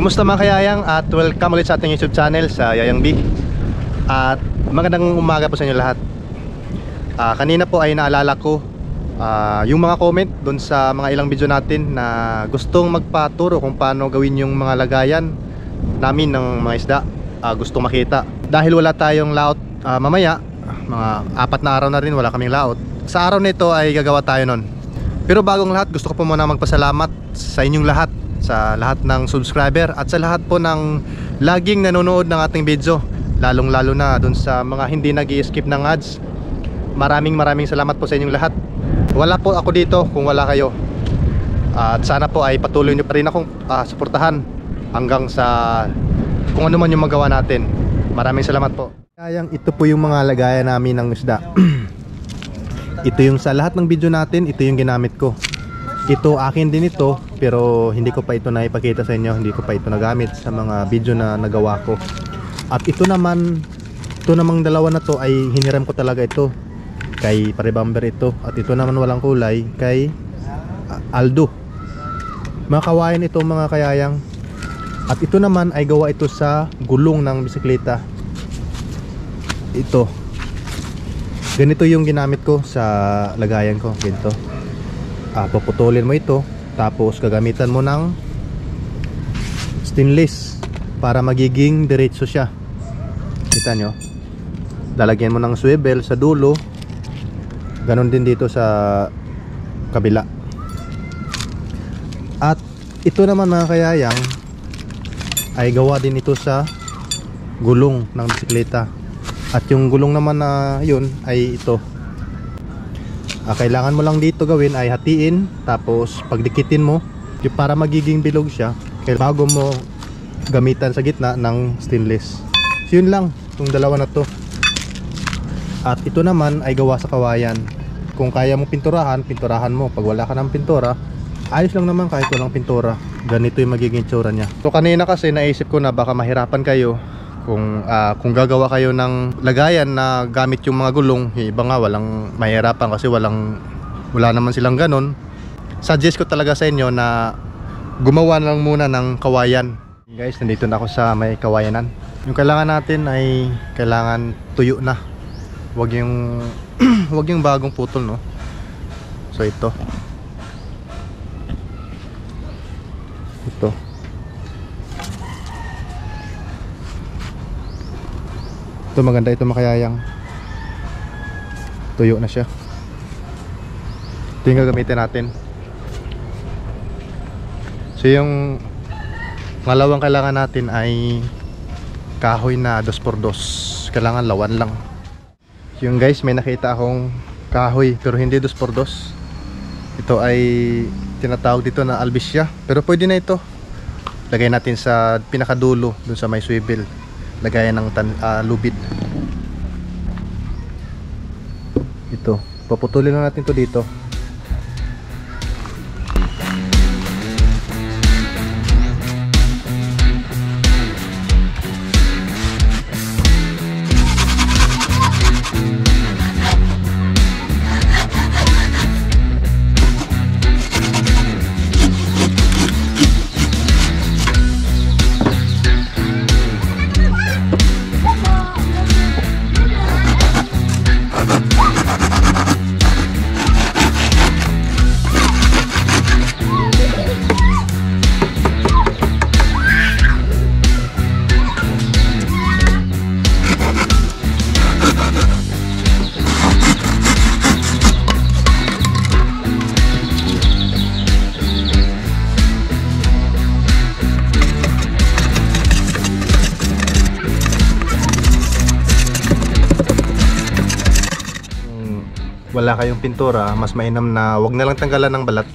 Kumusta mga kayayang? At welcome ulit sa ating YouTube channel sa Yayang B At magandang umaga po sa inyo lahat. Ah, Kanina po ay naalala ko ah, yung mga comment doon sa mga ilang video natin na gustong magpaturo kung paano gawin yung mga lagayan namin ng mga isda Ah, Gustong makita. Dahil wala tayong laot ah, mamaya mga apat na araw na rin wala kaming laot. Sa araw nito ay gagawa tayo nun. Pero bagong lahat, gusto ko po muna magpasalamat sa inyong lahat sa lahat ng subscriber at sa lahat po ng laging nanonood ng ating video lalong lalo na dun sa mga hindi nag skip ng ads. Maraming maraming salamat po sa inyong lahat. Wala po ako dito kung wala kayo. At sana po ay patuloy nyo pa rin akong ah, suportahan hanggang sa kung ano man yung magawa natin. Maraming salamat po. Kayang ito po yung mga lagayan namin ng isda. Ito yung sa lahat ng video natin ito yung ginamit ko ito akin din ito pero hindi ko pa ito na ipakita sa inyo. Hindi ko pa ito nagamit sa mga video na nagawa ko. At ito naman ito namang dalawa na to ay hiniram ko talaga ito. Kay Paribamber ito. At ito naman walang kulay kay ah, Aldo. Mga kawayan ito mga kayayang. At ito naman ay gawa ito sa gulong ng bisikleta. Ito. Ganito yung ginamit ko sa lagayan ko. Ganito ah, puputulin mo ito tapos gagamitan mo ng stainless para magiging diretso siya. Kita nyo? Lalagyan mo ng swivel sa dulo. Ganon din dito sa kabila. At ito naman mga kayayang ay gawa din ito sa gulong ng bisikleta. At yung gulong naman na yun ay ito ah, kailangan mo lang dito gawin ay hatiin tapos pagdikitin mo yung para magiging bilog siya bago mo gamitan sa gitna ng stainless. So yun lang yung dalawa na to. At ito naman ay gawa sa kawayan. Kung kaya mo pinturahan pinturahan mo. Pag wala ka ng pintura ayos lang naman kahit walang pintura. Ganito yung magiging tsura niya. So kanina kasi naisip ko na baka mahirapan kayo kung ah, kung gagawa kayo ng lagayan na gamit yung mga gulong yung iba nga walang mahirapan kasi walang wala naman silang ganon suggest ko talaga sa inyo na gumawa lang muna ng kawayan. Guys nandito na ako sa may kawayanan. Yung kailangan natin ay kailangan tuyo na. Wag yung wag yung bagong putol no? So ito ito maganda ito makayayang. Tuyo na siya. Ito yung gagamitin natin. So yung ngalawang kailangan natin ay kahoy na 2x2 kailangan lawan lang. Yung guys may nakita akong kahoy pero hindi 2x2 ito ay tinatawag dito na albisya pero pwede na ito. Lagay natin sa pinakadulo dun sa may swivel lagayan ng tan ah, lubid. Ito paputulin lang natin to dito pintura, mas mainam na wag na lang tanggalan ng balat.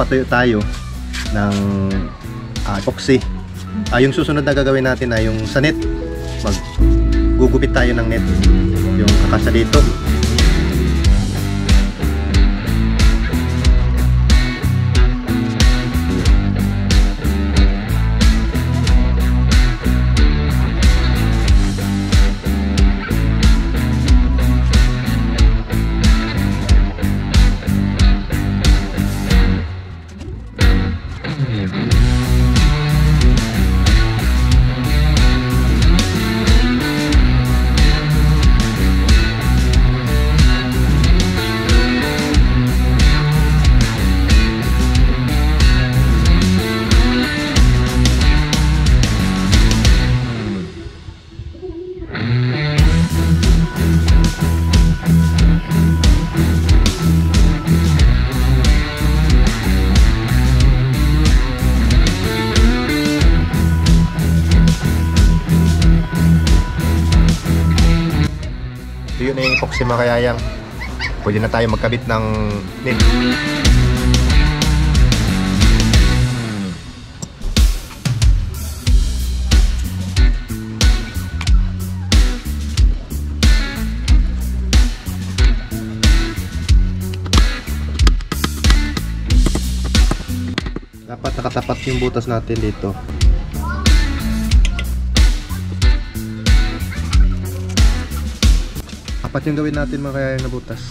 Nagpapatuyo tayo ng ah, epoxy. Ah, yung susunod na gagawin natin ay yung sa net. Mag gugupit tayo ng net. Yung kakasa dito. So yun na yung epoxy mga kayayang. Pwede na tayo magkabit ng net. Dapat nakatapat yung butas natin dito. Apat yung gawin natin mga kaya na butas.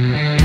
Mm-hmm.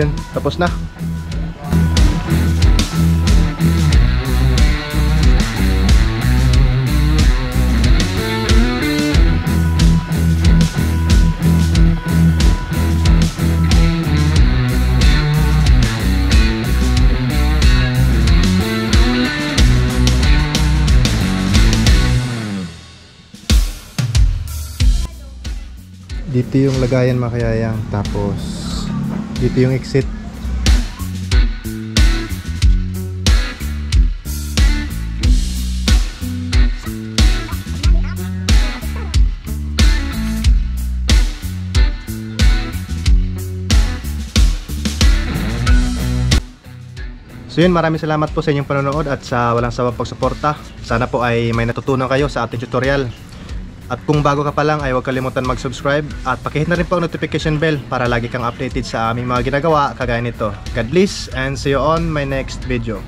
Yun, tapos na. Dito yung lagayan mga kayayang. Tapos, dito yung exit. So yun, maraming salamat po sa inyong panonood at sa walang sawang pagsuporta. Sana po ay may natutunan kayo sa ating tutorial. At kung bago ka pa lang ay huwag kalimutan mag-subscribe at pakihit na rin po ang notification bell para lagi kang updated sa aming mga ginagawa kagaya nito. God bless and see you on my next video.